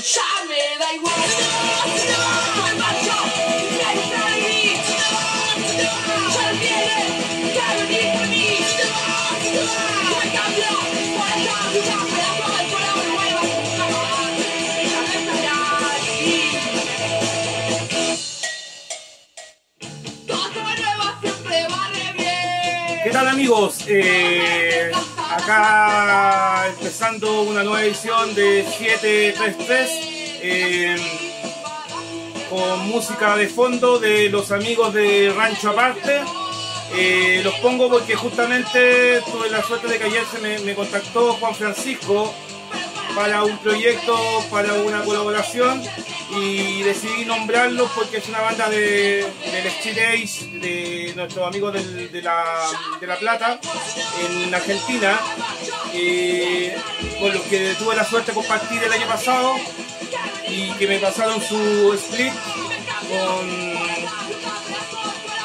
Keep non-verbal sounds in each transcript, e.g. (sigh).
ya me da igual. ¿Qué tal amigos? Eh, acá empezando una nueva edición de 733 eh, con música de fondo de los amigos de Rancho Aparte. Eh, los pongo porque justamente tuve la suerte de que ayer se me, me contactó Juan Francisco para un proyecto, para una colaboración y decidí nombrarlos porque es una banda de, del Street Ace, de nuestros amigos del- de, la, de La Plata, en Argentina, eh, con los que tuve la suerte de compartir el año pasado y que me pasaron su split con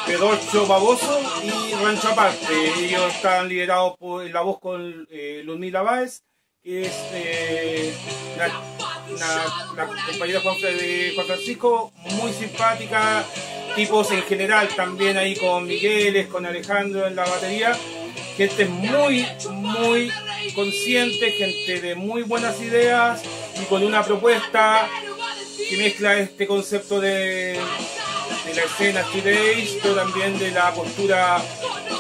Pedorcho Baboso y Rancho Aparte. Ellos están liderados por la voz con eh, Ludmila Báez, que es eh, la, la- compañera Juan, de Juan Francisco, muy simpática, tipos en general también ahí con Migueles, con Alejandro en la batería. Gente muy, muy consciente, gente de muy buenas ideas y con una propuesta que mezcla este concepto de, de la escena age, pero también de la postura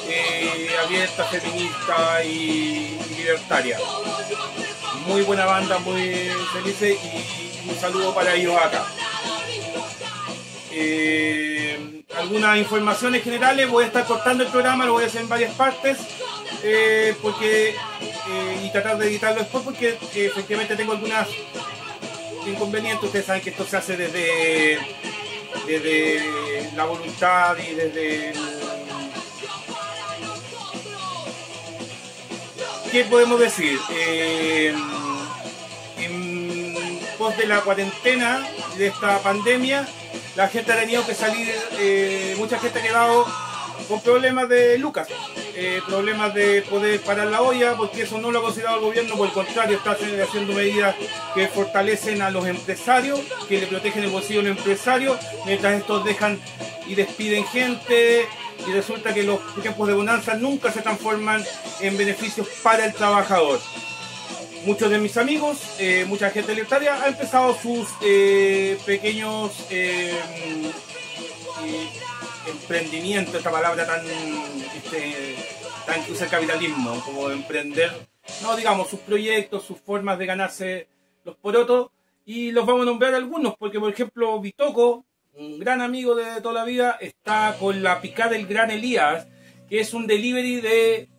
eh, abierta, feminista y, libertaria. Muy buena banda, muy felices y un saludo para ellos acá. Eh, algunas informaciones generales, voy a estar cortando el programa, lo voy a hacer en varias partes, eh, porque y tratar de editarlo después porque efectivamente tengo algunas inconvenientes. Ustedes saben que esto se hace desde, desde la voluntad y desde el- ¿Qué podemos decir? Eh, en pos de la cuarentena de esta pandemia, la gente ha tenido que salir, eh, mucha gente ha quedado con problemas de lucas, eh, problemas de poder parar la olla, porque eso no lo ha considerado el gobierno, por el contrario, está haciendo medidas que fortalecen a los empresarios, que le protegen el bolsillo a los empresarios, mientras estos dejan y despiden gente, y resulta que los tiempos de bonanza nunca se transforman en beneficios para el trabajador. Muchos de mis amigos, eh, mucha gente libertaria ha empezado sus eh, pequeños emprendimientos, esta palabra tan, este, tan que capitalismo, como emprender, no digamos, sus proyectos, sus formas de ganarse los porotos, y los vamos a nombrar algunos, porque por ejemplo Bitoco, un gran amigo de toda la vida, está con la picada del Gran Elías, que es un delivery de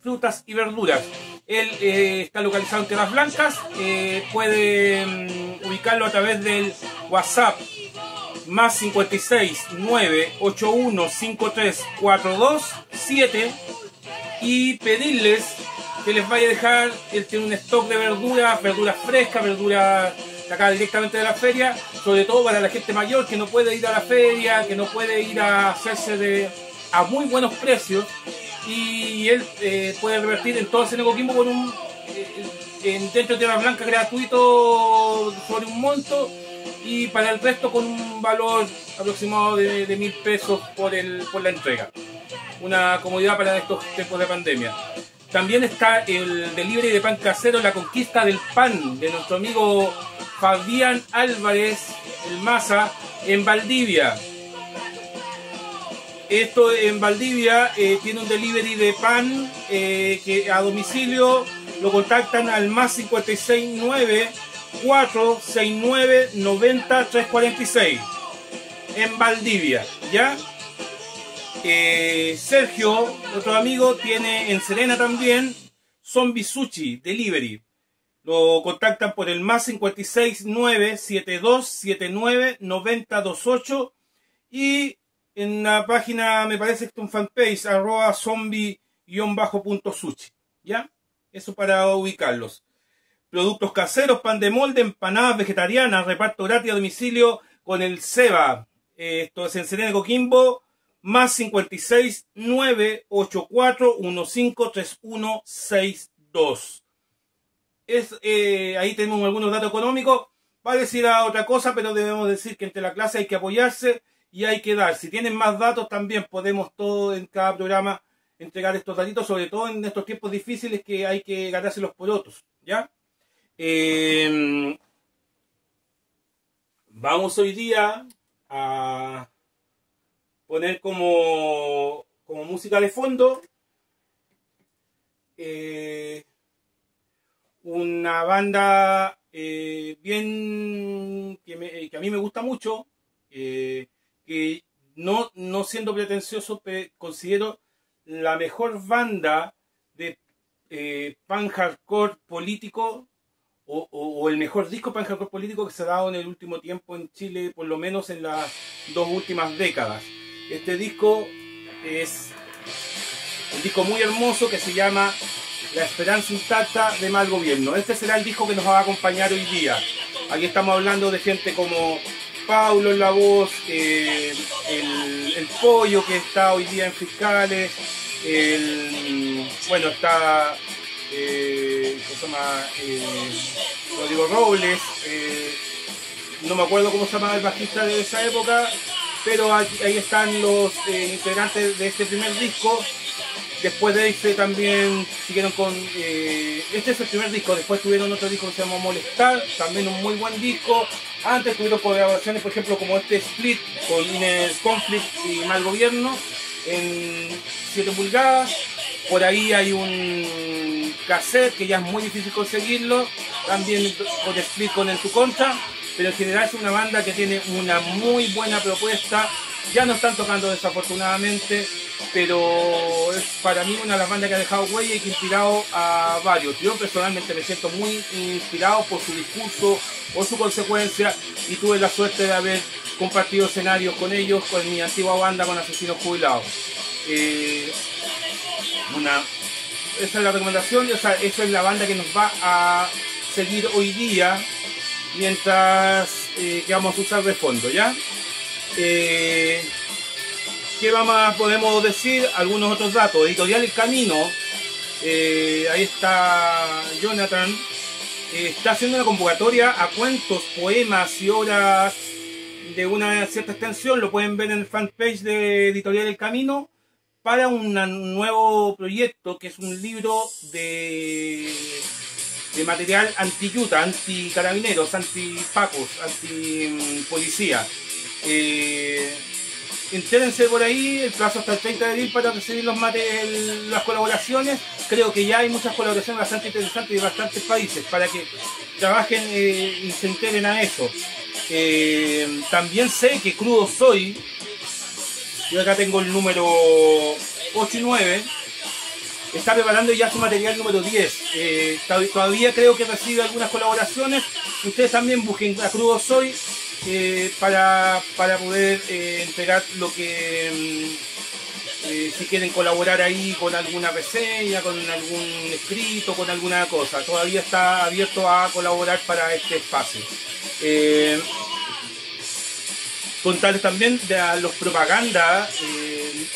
frutas y verduras. Él eh, está localizado en Tierras Blancas, eh, puede mm, ubicarlo a través del WhatsApp más 56 981 53 42 7 y pedirles que les vaya a dejar, él tiene un stock de verduras, verduras frescas, verduras acá directamente de la feria, sobre todo para la gente mayor que no puede ir a la feria, que no puede ir a hacerse de a muy buenos precios. Y él eh, puede revertir en todo ese Coquimbo con un eh, en, dentro de Tierra Blanca gratuito sobre un monto y para el resto con un valor aproximado de, de mil pesos por, el, por la entrega. Una comodidad para estos tiempos de pandemia. También está el delivery de pan casero, la conquista del pan de nuestro amigo Fabián Álvarez, el Maza, en Valdivia. Esto en Valdivia eh, tiene un delivery de pan eh, que a domicilio lo contactan al más 569 469 90 346 en Valdivia, ¿ya? Eh, Sergio, otro amigo, tiene en Serena también Zombie Sushi Delivery. Lo contactan por el más 569 7279 9028 y en la página, me parece que es un fanpage, arroba zombie-sushi. ¿Ya? Eso para ubicarlos. Productos caseros, pan de molde, empanadas vegetarianas, reparto gratis a domicilio con el Seba. Eh, esto es en Serena Coquimbo, más 56 984 153162. Es, eh, ahí tenemos algunos datos económicos Pareciera otra cosa, pero debemos decir que entre la clase hay que apoyarse y hay que dar. Si tienen más datos, también podemos todo en cada programa entregar estos datitos, sobre todo en estos tiempos difíciles que hay que ganárselos por otros. ¿Ya? Eh, vamos hoy día a poner como, como música de fondo eh, una banda eh, bien que, me- que a mí me gusta mucho, eh, que no, no siendo pretencioso, considero la mejor banda de eh, pan hardcore político o, el mejor disco pan hardcore político que se ha dado en el último tiempo en Chile, por lo menos en las dos últimas décadas. Este disco es un disco muy hermoso que se llama La Esperanza Intacta de Mal Gobierno. Este será el disco que nos va a acompañar hoy día. Aquí estamos hablando de gente como Paulo en la voz, eh, el, el Pollo que está hoy día en Fiscales, el, bueno, está eh, ¿cómo se llama? Eh, Rodrigo Robles, eh, no me acuerdo cómo se llamaba el bajista de esa época, pero ahí, están los eh, integrantes de este primer disco. Después de este también siguieron con... eh, este es el primer disco, después tuvieron otro disco que se llama Molestar, también un muy buen disco. Antes tuvieron colaboraciones, por ejemplo, como este Split con Inner Conflict y Mal Gobierno en 7 pulgadas. Por ahí hay un cassette que ya es muy difícil conseguirlo, también con Split con En Tu Contra, pero en general es una banda que tiene una muy buena propuesta. Ya no están tocando desafortunadamente, pero es para mí una de las bandas que ha dejado huella y que ha inspirado a varios. Yo personalmente me siento muy inspirado por su discurso, por su consecuencia y tuve la suerte de haber compartido escenarios con ellos, con mi antigua banda, con Asesinos Jubilados. Eh, una, esa es la recomendación, o sea, esa es la banda que nos va a seguir hoy día mientras eh, que vamos a usar de fondo, ¿ya? Eh, ¿Qué más podemos decir? Algunos otros datos. Editorial El Camino, eh, ahí está Jonathan, eh, está haciendo una convocatoria a cuentos, poemas y obras de una cierta extensión, lo pueden ver en el fanpage de Editorial El Camino, para un nuevo proyecto que es un libro de, de material anti-yuta, anti-carabineros, anti-pacos, anti-policía. Eh, entérense por ahí, el plazo hasta el 30 de abril para recibir los mate- las colaboraciones. Creo que ya hay muchas colaboraciones bastante interesantes de bastantes países para que trabajen eh, y se enteren a eso. Eh, también sé que Crudo Soy, yo acá tengo el número 8 y 9, está preparando ya su material número 10. Eh, to- todavía creo que recibe algunas colaboraciones. Ustedes también busquen a Crudo Soy eh, para, para poder eh, entregar lo que, mm, eh, si quieren colaborar ahí con alguna reseña, con algún escrito, con alguna cosa. Todavía está abierto a colaborar para este espacio. Contarles también de a los propaganda. eh,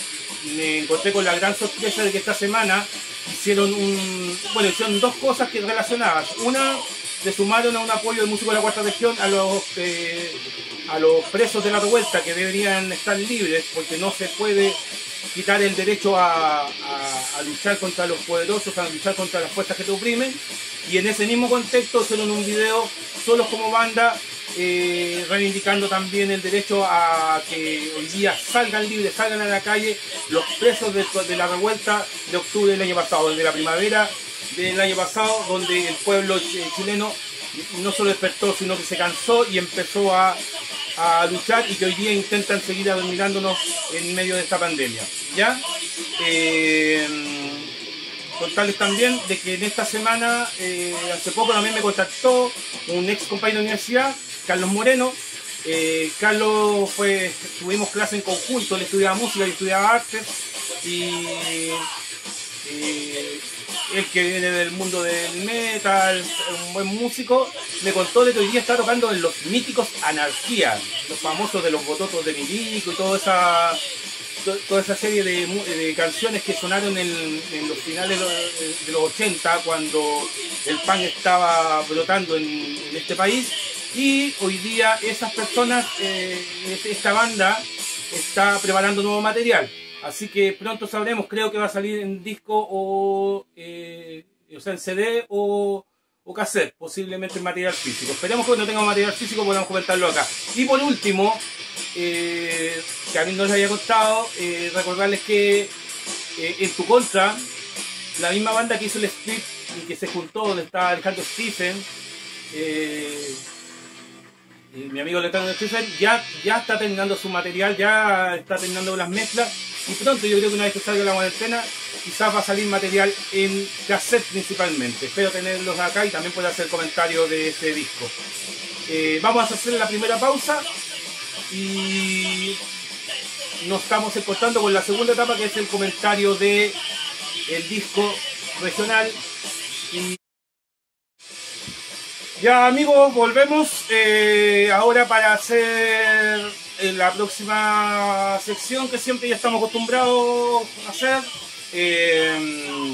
me encontré con la gran sorpresa de que esta semana hicieron un. Bueno, hicieron dos cosas que relacionadas. Una, le sumaron a un apoyo de músicos de la cuarta región a los eh, a los presos de la revuelta que deberían estar libres porque no se puede quitar el derecho a, a- a luchar contra los poderosos, a luchar contra las fuerzas que te oprimen. Y en ese mismo contexto hicieron un video solos como banda eh, reivindicando también el derecho a que hoy día salgan libres, salgan a la calle los presos de, la revuelta de octubre del año pasado, de la primavera del año pasado, donde el pueblo eh, chileno no solo despertó, sino que se cansó y empezó a, a luchar y que hoy día intentan seguir dominándonos en medio de esta pandemia. ¿Ya? Eh, contarles también de que en esta semana, hace poco también me contactó un ex compañero de universidad, Carlos Moreno. Eh, Carlos fue, tuvimos clase en conjunto, él estudiaba música y estudiaba artes y eh, él que viene del mundo del metal, un buen músico, me contó de que hoy día está tocando en los míticos Anarquía, los famosos de los bototos de Milico y toda esa to- toda esa serie de, canciones que sonaron en, los finales de los- de los 80 cuando el pan estaba brotando en este país Y hoy día esas personas, eh, esta banda, está preparando nuevo material. Así que pronto sabremos, creo que va a salir en disco o, eh, o sea, en CD o, o cassette, posiblemente en material físico. Esperemos que no tenga material físico, podamos comentarlo acá. Y por último, eh, que a mí no les había contado, eh, recordarles que en tu contra, la misma banda que hizo el split y que se juntó, donde está Alejandro Stephen, mi amigo Alejandro Stephen, ya, ya está terminando su material, ya está terminando las mezclas, y pronto yo creo que una vez que salga la cuarentena, quizás va a salir material en cassette principalmente. Espero tenerlos acá y también poder hacer comentarios de este disco. Eh, vamos a hacer la primera pausa y nos estamos encontrando con la segunda etapa que es el comentario de disco regional ya amigos volvemos eh, ahora para hacer eh, la próxima sección que siempre ya estamos acostumbrados a hacer Eh,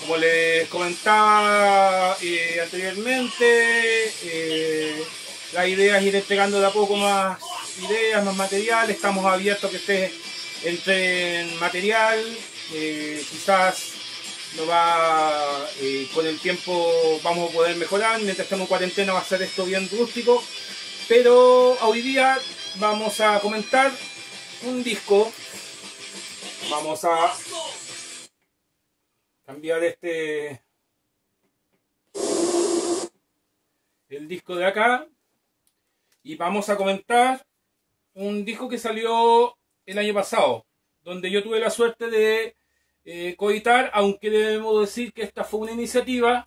como les comentaba eh, anteriormente la idea es ir entregando de a poco más ideas, más material. Estamos abiertos a que esté entre en material. quizás no va eh, con el tiempo vamos a poder mejorar. Mientras estemos en cuarentena va a ser esto bien rústico. Pero hoy día vamos a comentar un disco. Vamos a cambiar este el disco de acá y vamos a comentar un disco que salió el año pasado, donde yo tuve la suerte de eh, coeditar, aunque debemos decir que esta fue una iniciativa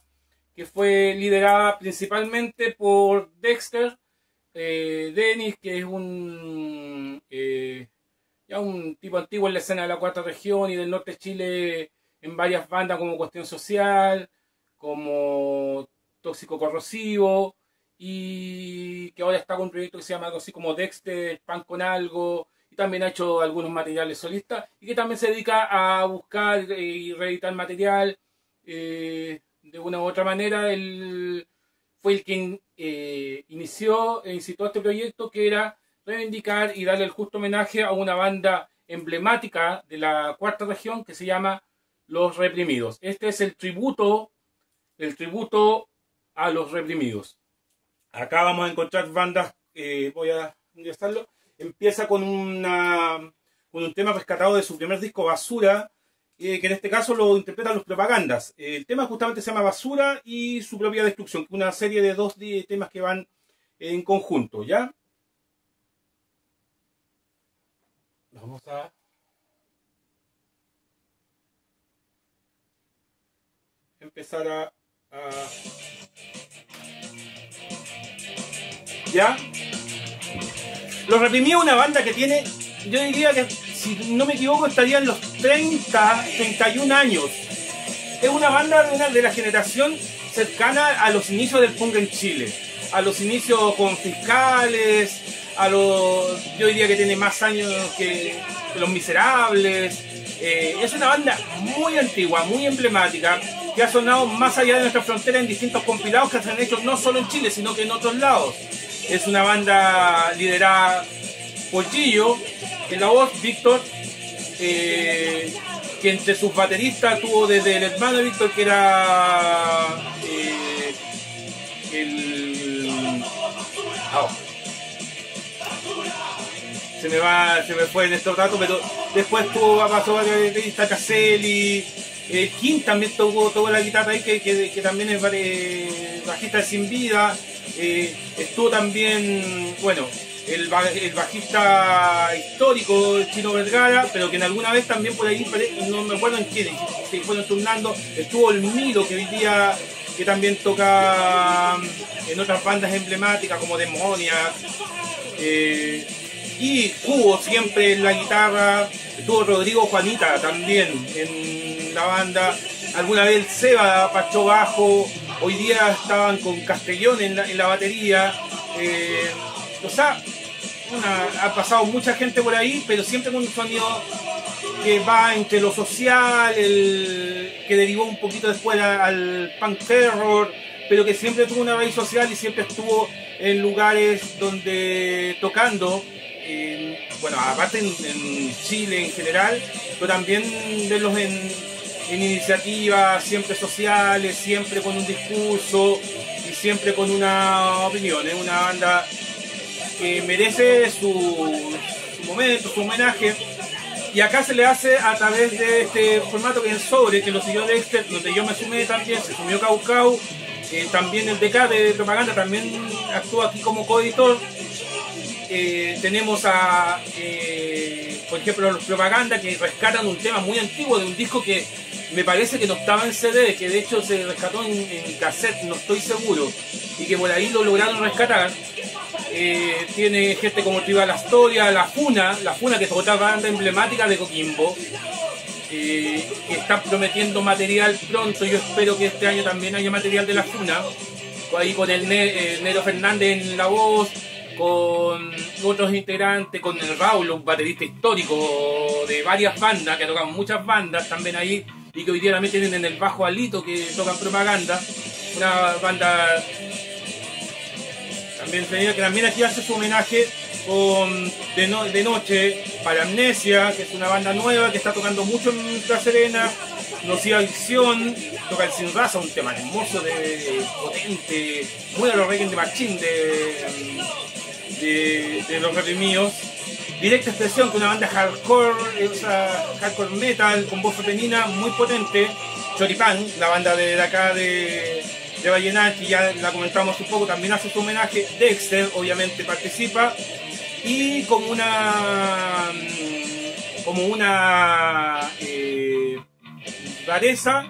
que fue liderada principalmente por Dexter eh, Dennis, que es un eh, ya un tipo antiguo en la escena de la cuarta región y del norte de Chile en varias bandas como Cuestión Social, como Tóxico Corrosivo, y que ahora está con un proyecto que se llama algo así como Dexter, Pan con Algo, también ha hecho algunos materiales solistas, y que también se dedica a buscar eh, y reeditar material. eh, de una u otra manera, él fue el quien eh, inició e incitó este proyecto, que era reivindicar y darle el justo homenaje a una banda emblemática de la cuarta región que se llama Los Reprimidos. Este es el tributo, el tributo a los reprimidos. Acá vamos a encontrar bandas, eh, voy a ingresarlo. Empieza con, una, con un tema rescatado de su primer disco, Basura, eh, que en este caso lo interpretan los propagandas. Eh, el tema justamente se llama Basura y su propia destrucción, una serie de dos temas que van en conjunto, ¿ya? Vamos a... empezar a, a- ¿Ya? Los Reprimidos es una banda que tiene, yo diría que si no me equivoco estaría en los 30, 31 años. Es una banda de, la generación cercana a los inicios del punk en Chile. A los inicios con fiscales, a los, yo diría que tiene más años que, que Los Miserables. Eh, es una banda muy antigua, muy emblemática, que ha sonado más allá de nuestra frontera en distintos compilados que se han hecho no solo en Chile, sino que en otros lados. Es una banda liderada por Gillo, en la voz Víctor, eh, que entre sus bateristas tuvo desde el hermano Víctor, que era eh, el... ah, se me va, se me fue en estos datos, pero después tuvo, pasó a baterista Caselli, eh, King también tocó, tocó la guitarra ahí, que, que- que también es bajista de Sin Vida, eh, estuvo también, bueno, el, ba- el bajista histórico Chino Vergara, pero que en alguna vez también por ahí, no me acuerdo en quién, se fueron turnando, estuvo el Miro, que hoy día que también toca en otras bandas emblemáticas como Demoniac, eh, y Cubo siempre en la guitarra, estuvo Rodrigo Juanita también en la banda, alguna vez Seba Pacho Bajo, hoy día estaban con Castellón en la, en la batería, eh, o sea, ha pasado mucha gente por ahí, pero siempre con un sonido que va entre lo social, que derivó un poquito después al punk terror, pero que siempre tuvo una raíz social y siempre estuvo en lugares donde tocando, bueno, aparte en, en Chile en general, pero también verlos en, en iniciativas siempre sociales, siempre con un discurso y siempre con una opinión. Es una banda que merece su, momento, su homenaje. Y acá se le hace a través de este formato que es sobre, que lo siguió Dexter, donde yo me sumé también, se sumió Caucau, eh, también el DK de propaganda también actúa aquí como coeditor. Eh, tenemos a, eh, por ejemplo, los propaganda que rescatan un tema muy antiguo de un disco que me parece que no estaba en CD, que de hecho se rescató en, cassette, no estoy seguro, y que por ahí lo lograron rescatar. Eh, tiene gente como Triba La Historia, La Funa, La Funa que es otra banda emblemática de Coquimbo, eh, que está prometiendo material pronto, yo espero que este año también haya material de La Funa, ahí con el Ne- eh, Nero Fernández en la voz, con otros integrantes, con el Raúl, un baterista histórico de varias bandas, que tocan muchas bandas también ahí, y que hoy día también tienen en el bajo Alito, que tocan propaganda, una banda también tenía que también aquí hace su homenaje con de, no- de noche para Amnesia, que es una banda nueva que está tocando mucho en La Serena, Nociva Adicción, toca el Sin Raza, un tema hermoso, de, potente, muy a los Requiem de Machín de, de, de los reprimidos. Directa Expresión, que una banda hardcore, hardcore metal, con voz femenina muy potente. Choripán, la banda de, acá de, de Vallenar, que ya la comentamos un poco, también hace su homenaje. Dexter, obviamente, participa. Y como una. mm, como una. eh, rareza,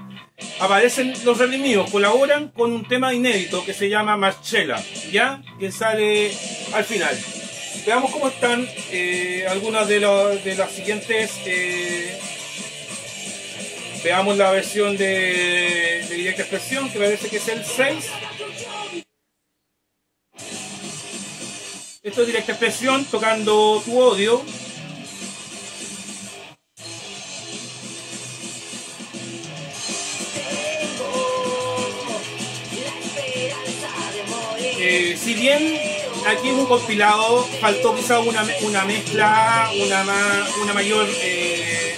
aparecen los reprimidos, colaboran con un tema inédito que se llama Marchela, ¿ya? Que sale al final. Veamos cómo están eh, algunas de, las siguientes. eh, veamos la versión de, de directa expresión, que parece que es el 6. Esto es directa expresión tocando tu odio. Eh, si bien aquí en un compilado faltó quizá una, una mezcla, una, ma- una mayor, eh,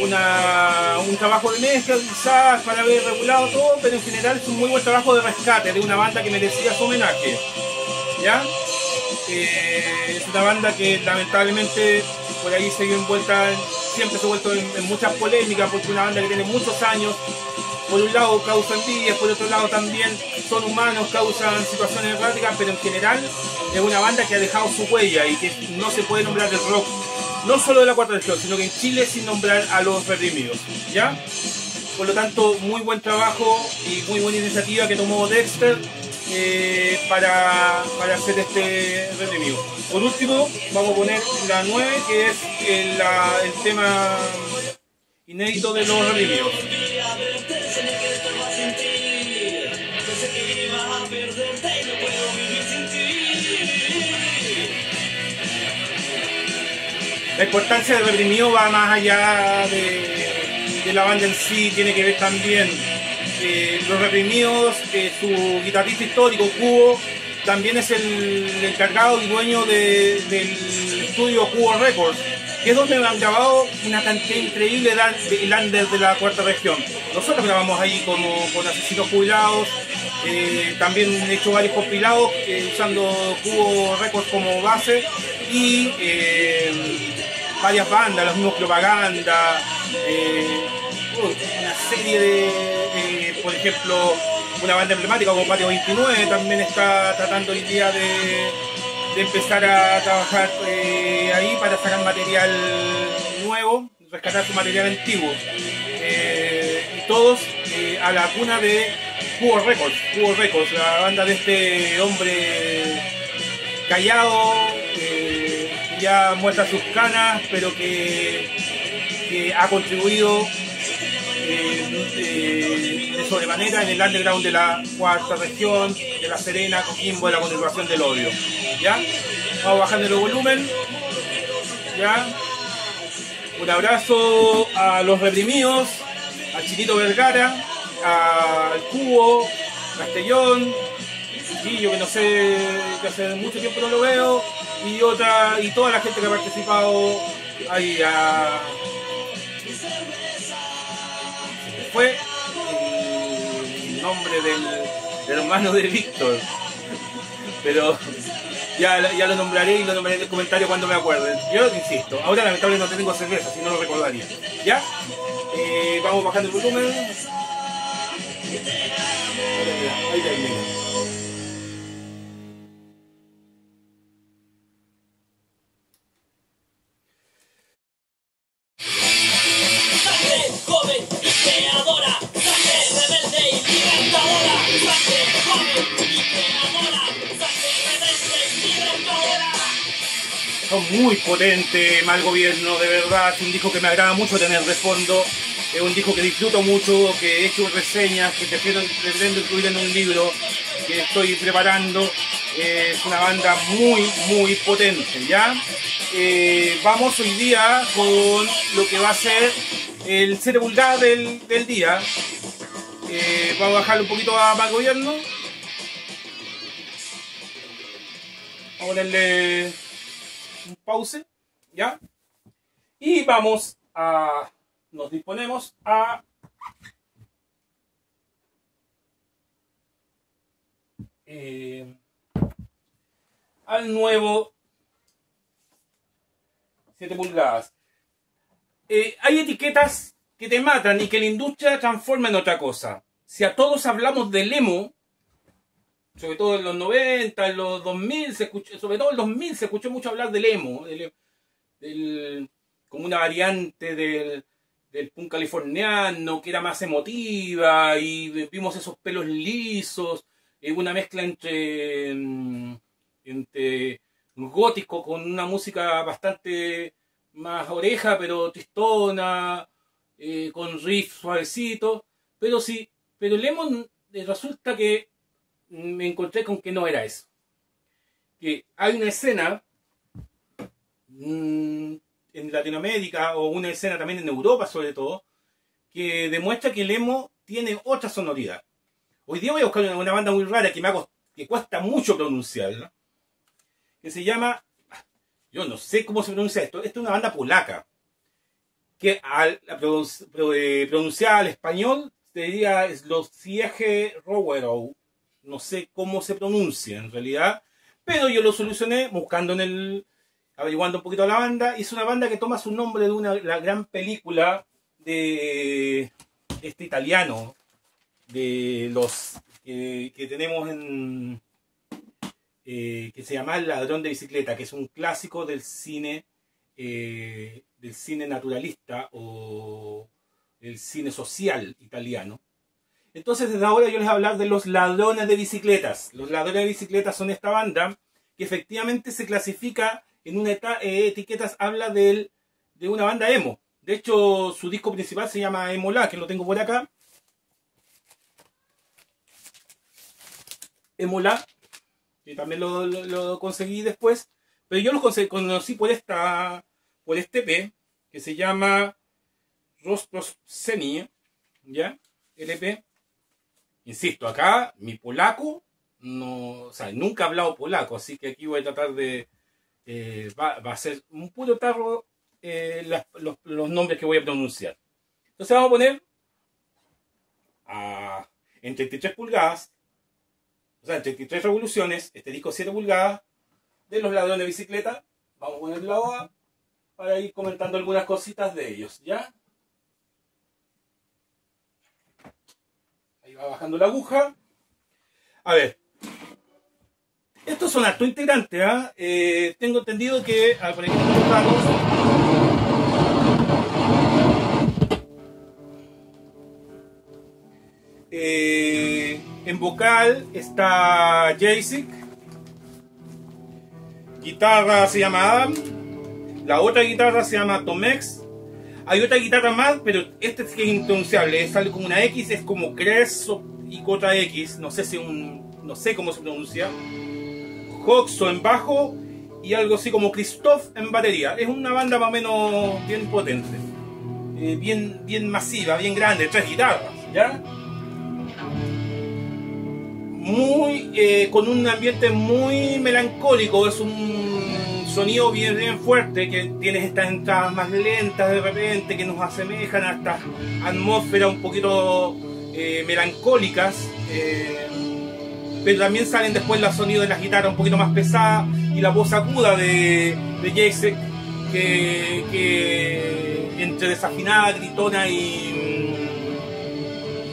una, un trabajo de mezcla quizás para haber regulado todo, pero en general es un muy buen trabajo de rescate de una banda que merecía su homenaje. ¿Ya? Eh, es una banda que lamentablemente por ahí se vio envuelta, en- siempre se ha vuelto en, muchas polémicas porque es una banda que tiene muchos años por un lado causa envidia, por otro lado también son humanos, causan situaciones erráticas, pero en general es una banda que ha dejado su huella y que no se puede nombrar el rock, no solo de la cuarta región, sino que en Chile sin nombrar a los reprimidos, ¿ya? Por lo tanto, muy buen trabajo y muy buena iniciativa que tomó Dexter eh, para, para hacer este reprimido. Por último, vamos a poner la 9, que es el, tema inédito de los reprimidos. La importancia del reprimido va más allá de, de la banda en sí, tiene que ver también eh, los reprimidos, eh, su guitarrista histórico, Cubo, también es el encargado y dueño de- del estudio Cubo Records, que es donde han grabado una cantidad increíble de an- de landers de la cuarta región. Nosotros grabamos ahí como, con asesinos jubilados, eh, también he hecho varios compilados eh, usando Cubo Records como base y eh, varias bandas, los mismos propaganda, eh, una serie de, eh, por ejemplo, una banda emblemática como Patio 29 también está tratando hoy día de, de empezar a trabajar eh, ahí para sacar material nuevo, rescatar su material antiguo. Y todos a la cuna de Cubo Records, Cubo Records, la banda de este hombre callado, ya muestra sus canas, pero que, ha contribuido eh, de sobremanera en el underground de la cuarta región, de la Serena, Coquimbo, de la continuación del odio. ¿Ya? Vamos bajando el volumen. ¿Ya? Un abrazo a los reprimidos, a Chinito Vergara, al Cubo, Castellón, yo que no sé, que hace mucho tiempo no lo veo, y otra, y toda la gente que ha participado ahí a. Fue el nombre del, hermano de Víctor, pero ya, ya lo nombraré y lo nombraré en el comentario cuando me acuerden. Yo insisto, ahora lamentablemente no tengo cerveza, si no lo recordaría. ¿Ya? Eh, vamos bajando el volumen. Potente, mal gobierno, de verdad. Un disco que me agrada mucho tener de fondo. Es un disco que disfruto mucho, que he hecho reseñas, que prefiero pretendo incluir en un libro que estoy preparando. Eh, es una banda muy, muy potente, ¿ya? Eh, vamos hoy día con lo que va a ser el 7 pulgadas del, del día. Eh, vamos a bajarle un poquito a mal gobierno. Vamos a ponerle un pause, ¿ya? Y vamos a, nos disponemos a eh, al nuevo 7 pulgadas. Eh, hay etiquetas que te matan y que la industria transforma en otra cosa. Si a todos hablamos del emo, sobre todo en los 90, en los 2000, se escuchó, sobre todo en los 2000 se escuchó mucho hablar del emo, como una variante del, del punk californiano, que era más emotiva, y vimos esos pelos lisos, una mezcla entre, mm, entre gótico con una música bastante más oreja, pero tristona, eh, con riff suavecito, pero sí, pero Lemon eh, resulta que me encontré con que no era eso. Que hay una escena mm, en Latinoamérica o una escena también en Europa sobre todo que demuestra que el emo tiene otra sonoridad. Hoy día voy a buscar una, banda muy rara que me hago, que cuesta mucho pronunciar, ¿no? que se llama, yo no sé cómo se pronuncia esto, esta es una banda polaca que al la pronunci- pro- eh, pronunciar al español te diría es los Siege Rowerow no sé cómo se pronuncia en realidad, pero yo lo solucioné buscando en el, averiguando un poquito la banda. Es una banda que toma su nombre de una la gran película de este italiano, de los que, que tenemos en, eh, que se llama El ladrón de bicicleta, que es un clásico del cine, eh, del cine naturalista o el cine social italiano. Entonces, desde ahora yo les voy a hablar de los ladrones de bicicletas. Los ladrones de bicicletas son esta banda que efectivamente se clasifica en una eh, etiquetas, habla del, de una banda emo. De hecho, su disco principal se llama Emola, que lo tengo por acá. Emola, que también lo, lo- conseguí después. Pero yo lo conse- conocí por esta, por este P, que se llama Rostros Seni, ¿ya? LP. Insisto, acá mi polaco, no, o sea, nunca he hablado polaco, así que aquí voy a tratar de, eh, va, a ser un puro tarro eh, los, los nombres que voy a pronunciar. Entonces vamos a poner a, en 33 pulgadas, o sea, en 33 revoluciones, este disco 7 pulgadas de los ladrones de bicicleta. Vamos a poner la OA para ir comentando algunas cositas de ellos, ¿ya? Bajando la aguja. A ver. Estos son harto integrantes, ¿ah? Eh, tengo entendido que, ah, por ejemplo, los eh, en vocal está Jaycee. Guitarra se llama Adam. La otra guitarra se llama Tomex. Hay otra guitarra más, pero este es que es impronunciable. Sale como una X, es como Cres y otra X. No sé si un. No sé cómo se pronuncia. Hoxo en bajo y algo así como Christoph en batería. Es una banda más o menos bien potente. Eh, bien, bien masiva, bien grande, tres guitarras, ¿ya? que con un ambiente muy melancólico, es un sonido bien, bien fuerte, que tienes estas entradas más lentas de repente, que nos asemejan a estas atmósferas un poquito eh, melancólicas. eh, pero también salen después los sonidos de las guitarras un poquito más pesadas y la voz aguda de, de Jacek que, que entre desafinada, gritona y,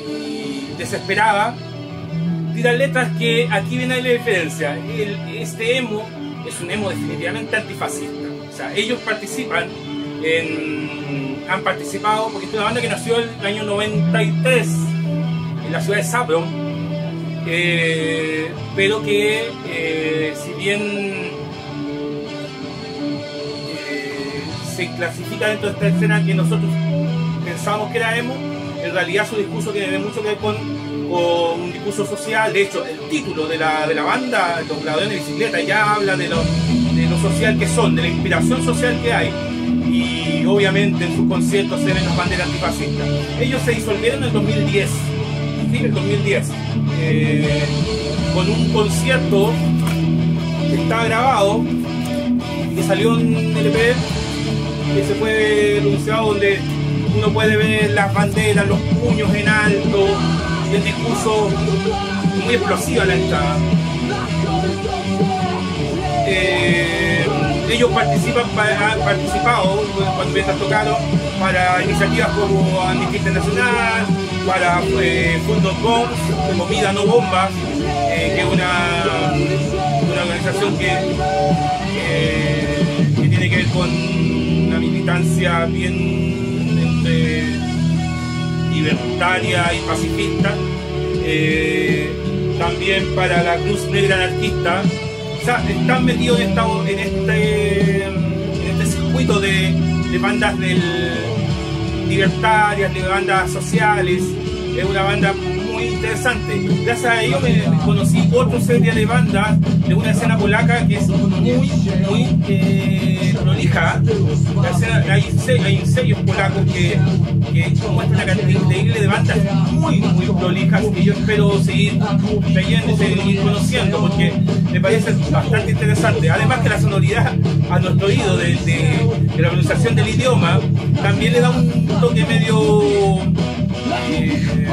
y desesperada tira letras que aquí viene la diferencia. El- este emo es un emo definitivamente antifascista. O sea, ellos participan han participado porque es una banda que nació en el año 93 en la ciudad de Sabron eh, pero que eh, si bien eh, se clasifica dentro de esta escena que nosotros pensábamos que era emo, en realidad su discurso tiene mucho que ver con, con un discurso social. De hecho, el título de la, de la banda, Los Ladrones de Bicicleta, ya habla de lo, de lo social que son, de la inspiración social que hay. Y obviamente en sus conciertos se ven las banderas antifascistas. Ellos se disolvieron en el 2010, sí, en el 2010, eh, con un concierto que está grabado y que salió en LP que se puede anunciado donde uno puede ver las banderas, los puños en alto y el discurso muy explosivo a la entrada. Eh, ellos participan, pa- han participado cuando mientras tocaron para iniciativas como Amnistía Internacional, para eh, Fondo Bombs, Comida No Bombas, eh, que es una, una organización que, que- que tiene que ver con una militancia bien entre libertaria y pacifista. Eh, también para la Cruz Negra Anarquista. O sea, están metidos en, este, en este circuito de, de bandas del, libertarias, de bandas sociales. Es una banda muy interesante. Gracias a ello me conocí otra serie de bandas de una escena polaca que es muy, muy eh, hay, hay sellos polacos que, que muestran una cantidad increíble de bandas muy, muy prolijas que yo espero seguir leyendo y seguir conociendo porque me parece bastante interesante. Además que la sonoridad a nuestro oído de la pronunciación del idioma también le da un toque medio... eh,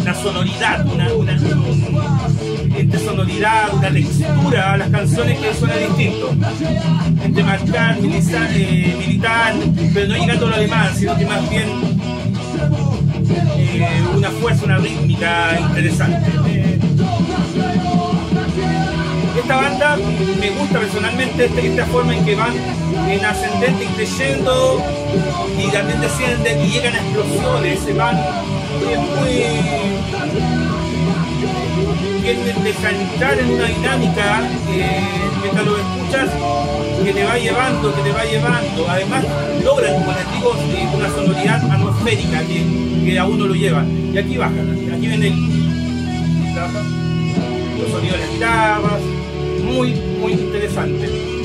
una sonoridad, una, una, un- entre sonoridad, una textura a las canciones que suena distinto. Entre marcar, militar, eh, militar, pero no llegando al alemán, sino que más bien eh, una fuerza, una rítmica interesante. Esta banda me gusta personalmente esta, esta forma en que van en ascendente y creyendo y también descienden y llegan a explosiones, se van muy quieren desentrar en una dinámica eh, mientras lo escuchas que te va llevando, que te va llevando. Además logran, como les digo, una sonoridad atmosférica que, que a uno lo lleva. Y aquí bajan, aquí ven el, los sonidos de las guitarras, muy, muy interesante.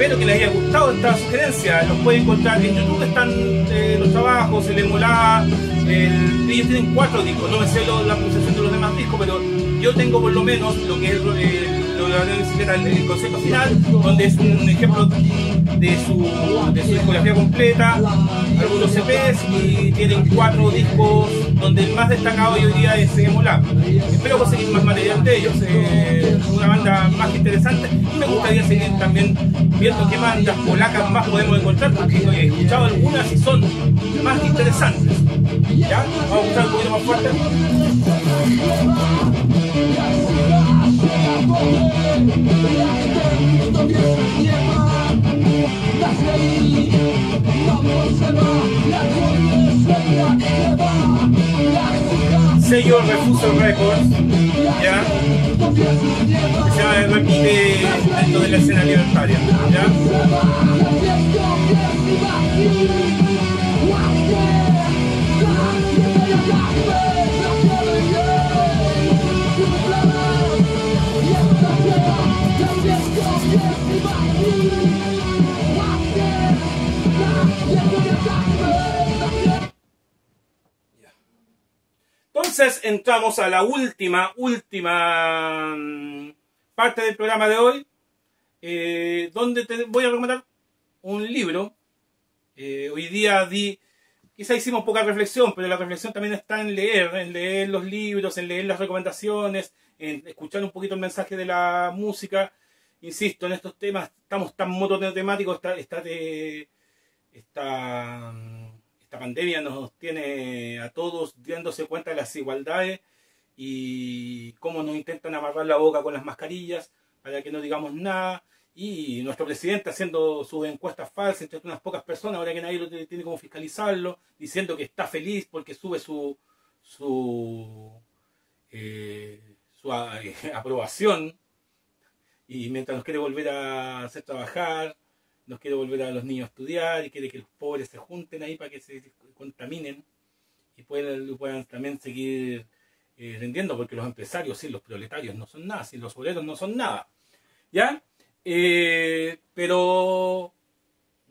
Espero que les haya gustado esta sugerencia. Los pueden encontrar en YouTube, están eh, los trabajos, el Emolá. el- ellos tienen cuatro discos, no me sé lo- la pronunciación de los demás discos, pero yo tengo por lo menos lo que es eh, lo de la el, el concepto final, donde es un ejemplo de su, de su discografía completa, algunos CPs y tienen cuatro discos donde el más destacado hoy día es Emolá. Espero conseguir más material de ellos, eh, una banda más interesante y me gustaría seguir también viendo qué bandas polacas más podemos encontrar porque he escuchado algunas y son más interesantes. ¿Ya? Vamos a escuchar un poquito más fuerte sello Refuso Records, ¿ya? Que se va remite dentro de la escena libertaria, ¿ya? Yeah. Entonces entramos a la última, última mm, parte del programa de hoy, eh, donde te voy a recomendar un libro. Eh, hoy día di, quizá hicimos poca reflexión, pero la reflexión también está en leer, en leer los libros, en leer las recomendaciones, en escuchar un poquito el mensaje de la música. Insisto, en estos temas estamos tan monotemáticos, esta, esta, de- esta, esta pandemia nos tiene a todos dándose cuenta de las desigualdades y cómo nos intentan amarrar la boca con las mascarillas para que no digamos nada. Y nuestro presidente haciendo sus encuestas falsas entre unas pocas personas, ahora que nadie lo tiene como fiscalizarlo, diciendo que está feliz porque sube su, su, eh, su eh, (laughs) aprobación y mientras nos quiere volver a hacer trabajar, nos quiere volver a los niños a estudiar y quiere que los pobres se junten ahí para que se contaminen y puedan, puedan también seguir eh, vendiendo, porque los empresarios, sí, los proletarios no son nada, sí, los obreros no son nada. ¿Ya? Eh, pero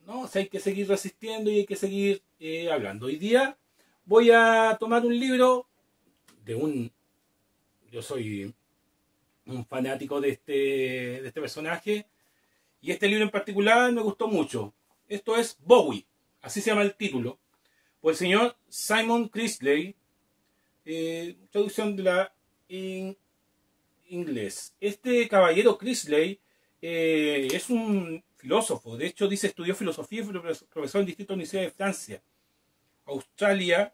no, o hay que seguir resistiendo y hay que seguir eh, hablando. Hoy día voy a tomar un libro de un... Yo soy un fanático de este, de este personaje y este libro en particular me gustó mucho. Esto es Bowie, así se llama el título, por el señor Simon Chrisley, eh, traducción de la in- inglés. Este caballero Chrisley eh, es un filósofo, de hecho dice estudió filosofía y profesor en distintas universidades de Francia, Australia,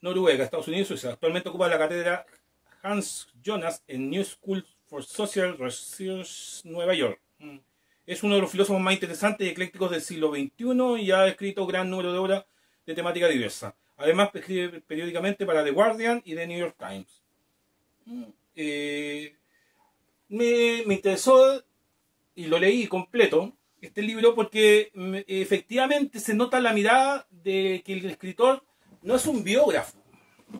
Noruega, Estados Unidos y Suiza. Actualmente ocupa la cátedra Hans Jonas en New School for Social Research, Nueva York. Es uno de los filósofos más interesantes y eclécticos del siglo XXI y ha escrito gran número de obras de temática diversa. Además, escribe periódicamente para The Guardian y The New York Times. Mm. Eh, me, me interesó y lo leí completo este libro porque mm, efectivamente se nota la mirada de que el escritor no es un biógrafo,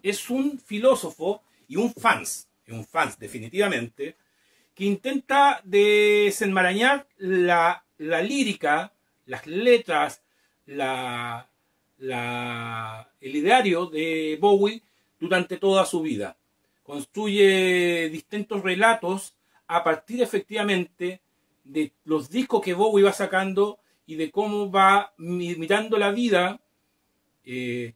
es un filósofo y un fans, un fans definitivamente, que intenta desenmarañar la, la lírica, las letras, la, la- el ideario de Bowie durante toda su vida. Construye distintos relatos a partir efectivamente de los discos que Bowie va sacando y de cómo va mi- mirando la vida eh,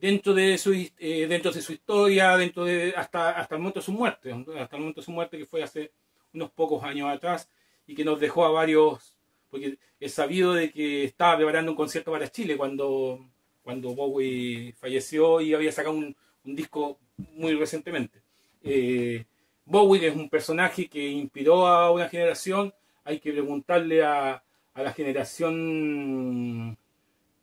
dentro de su eh, dentro de su historia, dentro de hasta hasta el momento de su muerte, hasta el momento de su muerte que fue hace unos pocos años atrás y que nos dejó a varios porque es sabido de que estaba preparando un concierto para Chile cuando cuando Bowie falleció y había sacado un, un disco muy recientemente. Eh, Bowie es un personaje que inspiró a una generación. Hay que preguntarle a, a la generación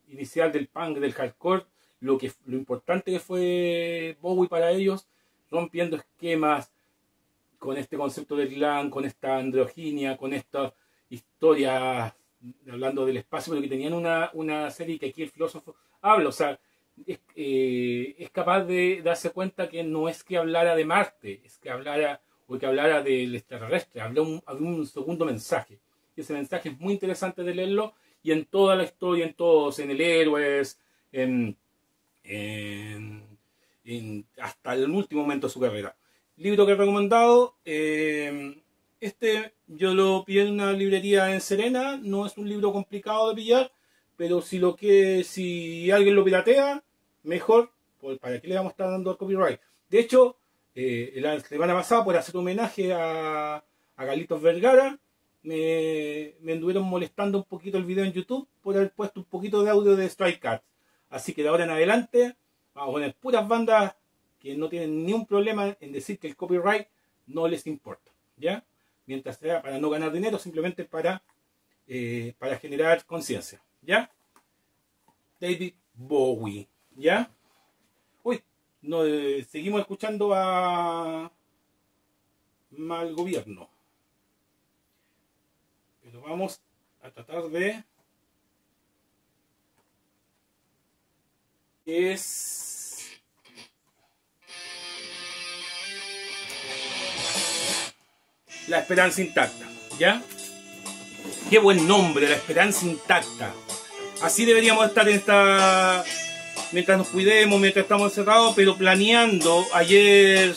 inicial del punk, del hardcore, lo, que, lo importante que fue Bowie para ellos, rompiendo esquemas con este concepto del glam, con esta androginia, con estas historias hablando del espacio, pero que tenían una, una serie que aquí el filósofo habla, o sea, es, eh, es capaz de darse cuenta que no es que hablara de Marte, es que hablara o que hablara del extraterrestre, habló un, un segundo mensaje. Y ese mensaje es muy interesante de leerlo y en toda la historia, en todos, en el Héroes, en, en- en- hasta el último momento de su carrera. Libro que he recomendado, eh, este yo lo pillé en una librería en Serena, no es un libro complicado de pillar, pero si lo que si alguien lo piratea, mejor, pues, para qué le vamos a estar dando el copyright. De hecho, eh, la semana pasada, por hacer homenaje a, a Carlitos Vergara, me, me anduvieron molestando un poquito el video en YouTube por haber puesto un poquito de audio de Strike Cat. Así que de ahora en adelante vamos a poner puras bandas que no tienen ni un problema en decir que el copyright no les importa. ¿Ya? Mientras sea para no ganar dinero, simplemente para, eh, para generar conciencia. ¿Ya? David Bowie. ¿Ya? Uy, no, eh, seguimos escuchando a mal gobierno. Pero vamos a tratar de... Es... La esperanza intacta, ¿ya? Qué buen nombre, la esperanza intacta. Así deberíamos estar en esta mientras nos cuidemos, mientras estamos encerrados, pero planeando. Ayer,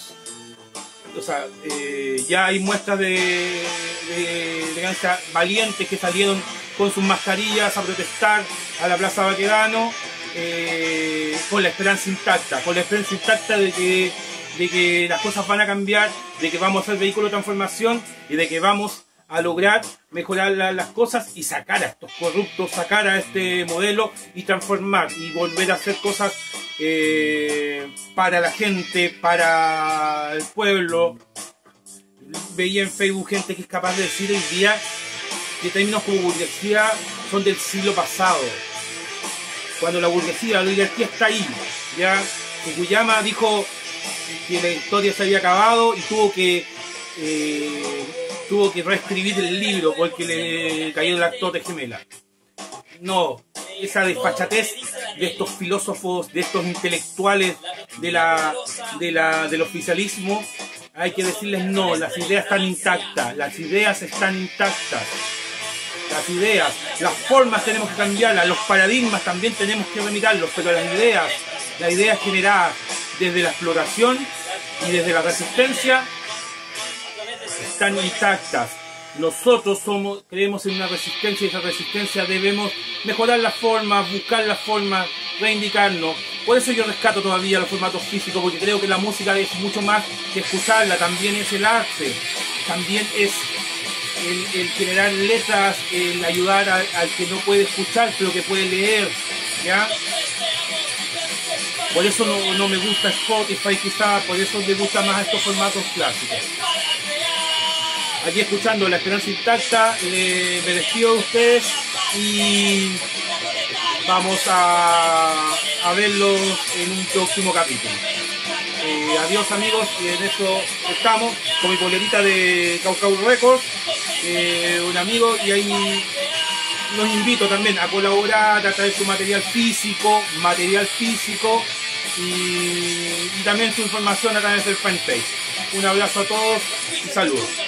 o sea, eh, ya hay muestras de, de elegancia valientes que salieron con sus mascarillas a protestar a la Plaza Baquedano eh, con la esperanza intacta, con la esperanza intacta de que, de que las cosas van a cambiar, de que vamos a ser vehículo de transformación y de que vamos a lograr mejorar la- las cosas y sacar a estos corruptos, sacar a este modelo y transformar y volver a hacer cosas eh, para la gente, para el pueblo. Veía en Facebook gente que es capaz de decir hoy día que términos como burguesía son del siglo pasado. Cuando la burguesía, la oligarquía está ahí. Ya Fukuyama dijo que la historia se había acabado y tuvo que eh, tuvo que reescribir el libro porque le cayó el actor de gemela. No, esa desfachatez de estos filósofos, de estos intelectuales de la, de la, del oficialismo, hay que decirles no, las ideas están intactas, las ideas están intactas. Las ideas, las formas tenemos que cambiarlas, los paradigmas también tenemos que remitirlos, pero las ideas, las ideas generadas desde la exploración y desde la resistencia están intactas. Nosotros somos, creemos en una resistencia y esa resistencia debemos mejorar las formas, buscar las formas, reivindicarnos. Por eso yo rescato todavía los formatos físicos, porque creo que la música es mucho más que escucharla, también es el arte, también es el, el generar letras, el ayudar a- al que no puede escuchar, pero que puede leer, ¿ya? Por eso no, no me gusta Spotify quizá, por eso me gusta más estos formatos clásicos. Aquí escuchando La Esperanza Intacta, le- me despido de ustedes y vamos a, a verlos en un próximo capítulo. Eh, adiós amigos, y en esto estamos con mi bolerita de Caucau Records, eh, un amigo y ahí los invito también a colaborar, a traer su material físico, material físico y, también su información a través del fanpage. Un abrazo a todos y saludos.